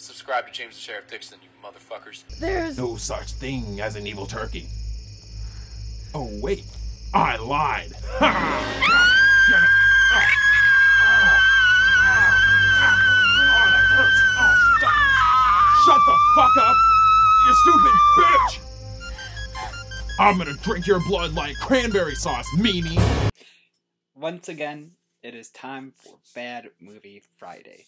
Subscribe to James the Sheriff Dixon, you motherfuckers. There's no such thing as an evil turkey. Oh, wait. I lied. Shut the fuck up, you stupid bitch! I'm gonna drink your blood like cranberry sauce, meanie! Once again, it is time for Bad Movie Friday.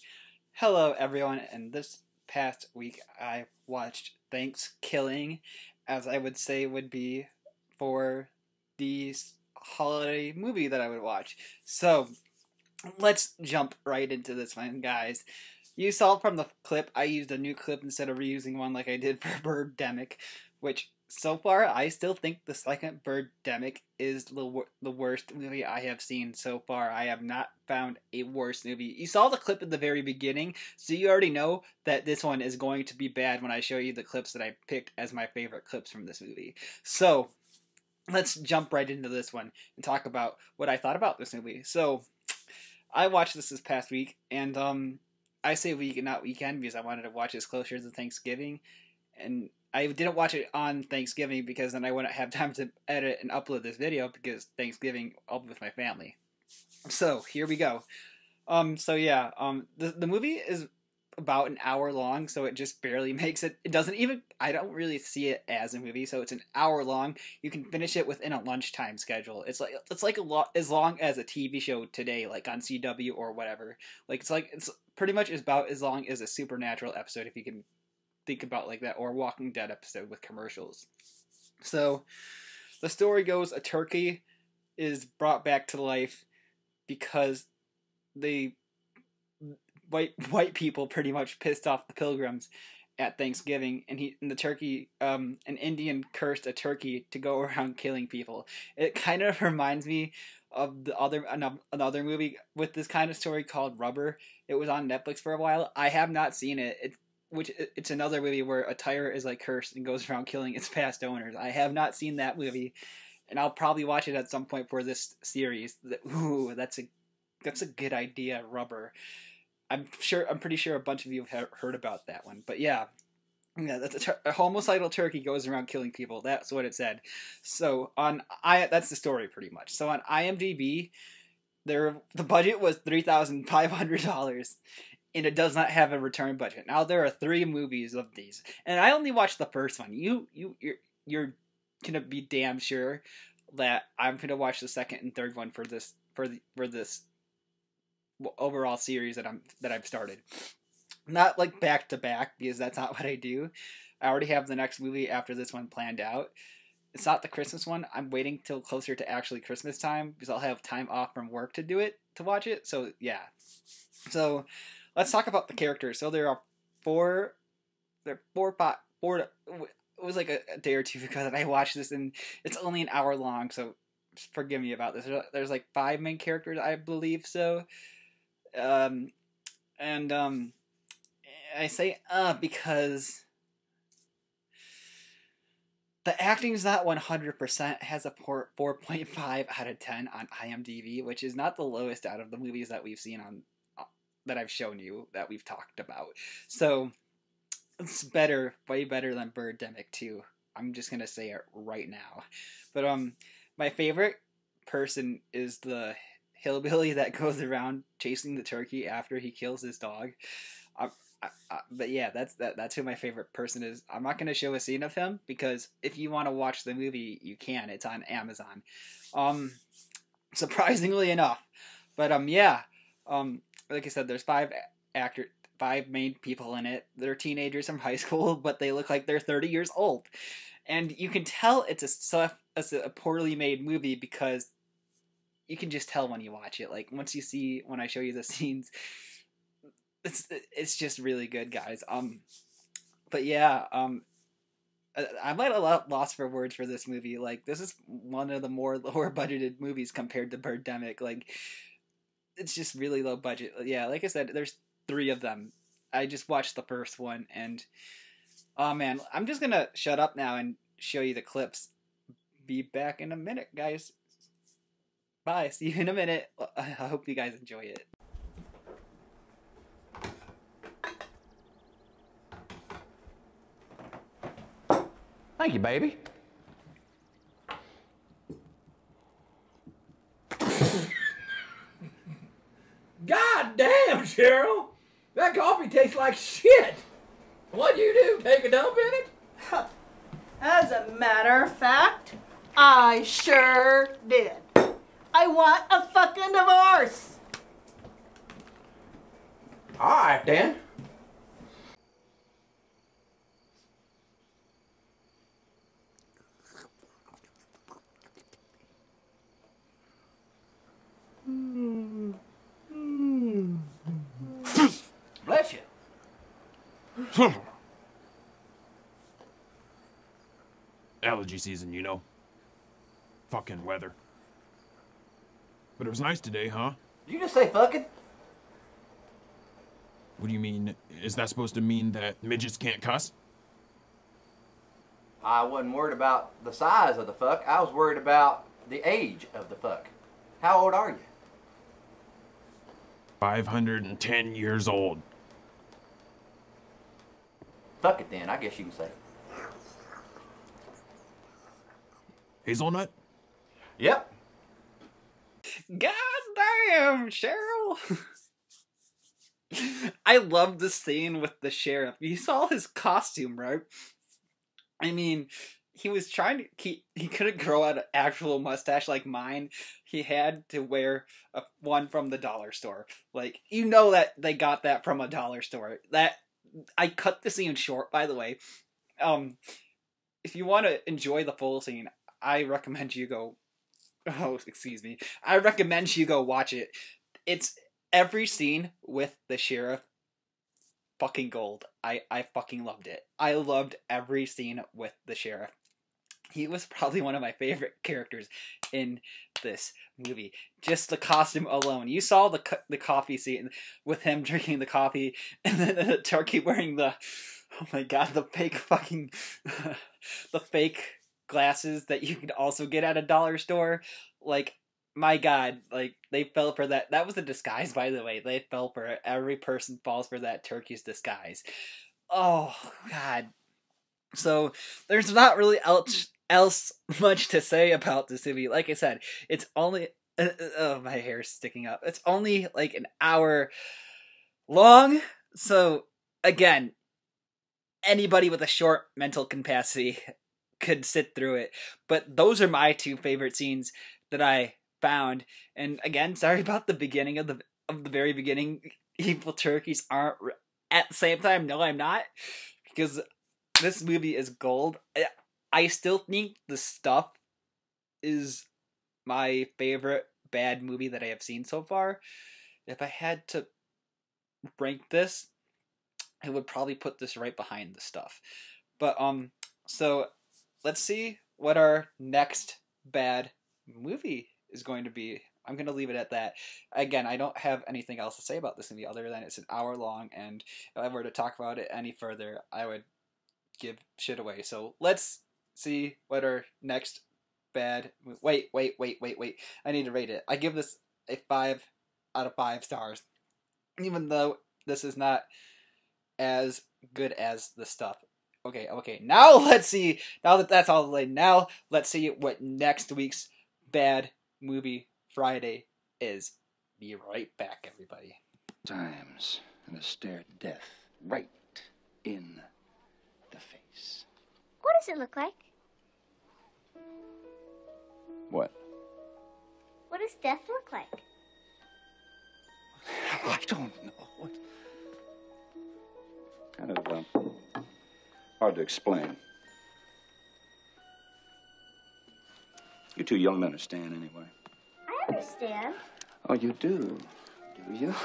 Hello, everyone, and this past week I watched ThanksKilling, as I would say would be for the holiday movie that I would watch. So, let's jump right into this one, guys. You saw from the clip, I used a new clip instead of reusing one like I did for Birdemic, which so far I still think the second Birdemic is the, the worst movie I have seen so far. I have not found a worse movie. You saw the clip at the very beginning, so you already know that this one is going to be bad when I show you the clips that I picked as my favorite clips from this movie. So, let's jump right into this one and talk about what I thought about this movie. So, I watched this this past week, and um, I say week and not weekend because I wanted to watch this closer to Thanksgiving, and I didn't watch it on Thanksgiving because then I wouldn't have time to edit and upload this video because Thanksgiving I'll be with my family. So here we go. Um, so yeah, um, the the movie is about an hour long, so it just barely makes it. It doesn't even. I don't really see it as a movie, so it's an hour long. You can finish it within a lunchtime schedule. It's like it's like a lot as long as a TV show today, like on CW or whatever. Like it's like it's pretty much as about as long as a Supernatural episode, if you can think about like that, or Walking Dead episode with commercials. So the story goes: a turkey is brought back to life because the white white people pretty much pissed off the pilgrims at Thanksgiving, and he and the turkey, um, an Indian cursed a turkey to go around killing people. It kind of reminds me of the other another movie with this kind of story called Rubber. It was on Netflix for a while. I have not seen it. It which it's another movie where a tire is like cursed and goes around killing its past owners. I have not seen that movie, and I'll probably watch it at some point for this series. Ooh, that's a that's a good idea, Rubber. I'm sure. I'm pretty sure a bunch of you have heard about that one. But yeah, yeah, that's a, tur- a, homicidal turkey goes around killing people. That's what it said. So on I, that's the story pretty much. So on IMDb, there the budget was three thousand five hundred dollars, and it does not have a return budget. Now there are three movies of these, and I only watched the first one. You you you're you're gonna be damn sure that I'm gonna watch the second and third one for this for the, for this overall series that I'm that I've started. Not like back to back because that's not what I do. I already have the next movie after this one planned out. It's not the Christmas one. I'm waiting till closer to actually Christmas time because I'll have time off from work to do it to watch it. So yeah. So let's talk about the characters. So there are four there are four pot four it was like a, a day or two ago that I watched this and it's only an hour long, so forgive me about this. There's like five main characters, I believe so. Um, and um, I say uh because the acting is not 100%, has a 4.5 out of 10 on IMDb, which is not the lowest out of the movies that we've seen on that I've shown you that we've talked about. So it's better, way better than Birdemic 2. I'm just gonna say it right now. But um, my favorite person is the hillbilly that goes around chasing the turkey after he kills his dog. I, I, but yeah, that's that. That's who my favorite person is. I'm not gonna show a scene of him because if you want to watch the movie, you can. It's on Amazon. Um, surprisingly enough, but um, yeah, um, like I said, there's five actor, five main people in it. They're teenagers from high school, but they look like they're 30 years old, and you can tell it's a it's a poorly made movie because you can just tell when you watch it. Like once you see when I show you the scenes, it's it's just really good, guys. Um, but yeah, um, I'm at a lot lost for words for this movie. Like this is one of the more lower budgeted movies compared to Birdemic. Like it's just really low budget. Yeah, like I said, there's three of them. I just watched the first one, and oh man, I'm just gonna shut up now and show you the clips. Be back in a minute, guys. Bye. See you in a minute. I hope you guys enjoy it. Thank you, baby. Cheryl! That coffee tastes like shit! What'd you do? Take a dump in it? As a matter of fact, I sure did. I want a fucking divorce. Alright then. Bless you. Allergy season, you know. Fucking weather. But it was nice today, huh? Did you just say fucking? What do you mean? Is that supposed to mean that midgets can't cuss? I wasn't worried about the size of the fuck. I was worried about the age of the fuck. How old are you? 510 years old. Fuck it then, I guess you can say. Hazelnut? Yep. God damn, Cheryl. I love the scene with the sheriff. You saw his costume, right? I mean, he was trying to keep. He couldn't grow out an actual mustache like mine. He had to wear a one from the dollar store. Like you know that they got that from a dollar store. That I cut the scene short, by the way. Um, if you want to enjoy the full scene, I recommend you go. Oh, excuse me. I recommend you go watch it. It's every scene with the sheriff. Fucking gold. I I fucking loved it. I loved every scene with the sheriff. He was probably one of my favorite characters in this movie. Just the costume alone. You saw the co- the coffee scene with him drinking the coffee, and then the turkey wearing the. Oh my god, the fake fucking, the fake glasses that you could also get at a dollar store. Like, my god, like they fell for that. That was a disguise, by the way. They fell for it. Every person falls for that turkey's disguise. Oh god. So there's not really else else much to say about this movie. Like I said, it's only uh, uh, oh my hair's sticking up. It's only like an hour long. So again, anybody with a short mental capacity could sit through it. But those are my two favorite scenes that I found. And again, sorry about the beginning of the of the very beginning. Evil turkeys aren't at the same time. No, I'm not because this movie is gold. I, still think the stuff is my favorite bad movie that I have seen so far. If I had to rank this, I would probably put this right behind the stuff. But um, so let's see what our next bad movie is going to be. I'm going to leave it at that. Again, I don't have anything else to say about this movie other than it's an hour long, and if I were to talk about it any further, I would give shit away. So let's see what our next bad. Wait, wait, wait, wait, wait. I need to rate it. I give this a five out of five stars, even though this is not as good as the stuff. Okay, okay. Now let's see. Now that that's all way, now let's see what next week's bad movie Friday is. Be right back, everybody. Times and a stare death right in does it look like? What? What does death look like? I don't know. What? Kind of uh, hard to explain. You two young men understand anyway. I understand. Oh, you do? Do you?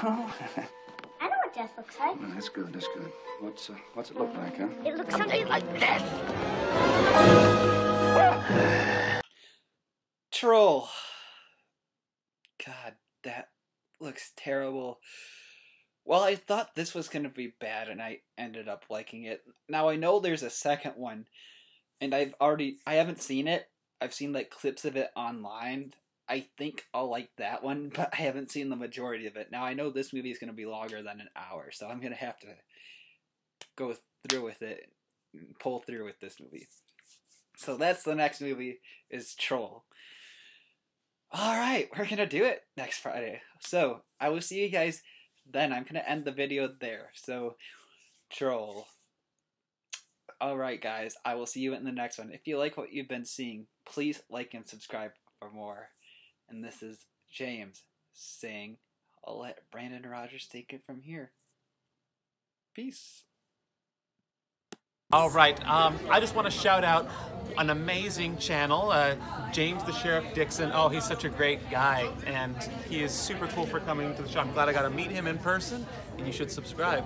Oh, I know what death looks like. well, that's good. That's good. What's uh, what's it look like, huh? It looks something like this. Troll. God, that looks terrible. Well, I thought this was going to be bad and I ended up liking it. Now I know there's a second one and I've already I haven't seen it. I've seen like clips of it online. I think I'll like that one, but I haven't seen the majority of it. Now I know this movie is going to be longer than an hour, so I'm going to have to go through with it pull through with this movie. So that's the next movie is Troll. All right, we're gonna do it next Friday. So I will see you guys then. I'm gonna end the video there. So Troll. All right, guys. I will see you in the next one. If you like what you've been seeing, please like and subscribe for more. And this is James saying, I'll let Brandon Rogers take it from here. Peace. All right. Um, I just want to shout out an amazing channel, uh, James the Sheriff Dixon. Oh, he's such a great guy, and he is super cool for coming to the show. I'm glad I got to meet him in person, and you should subscribe.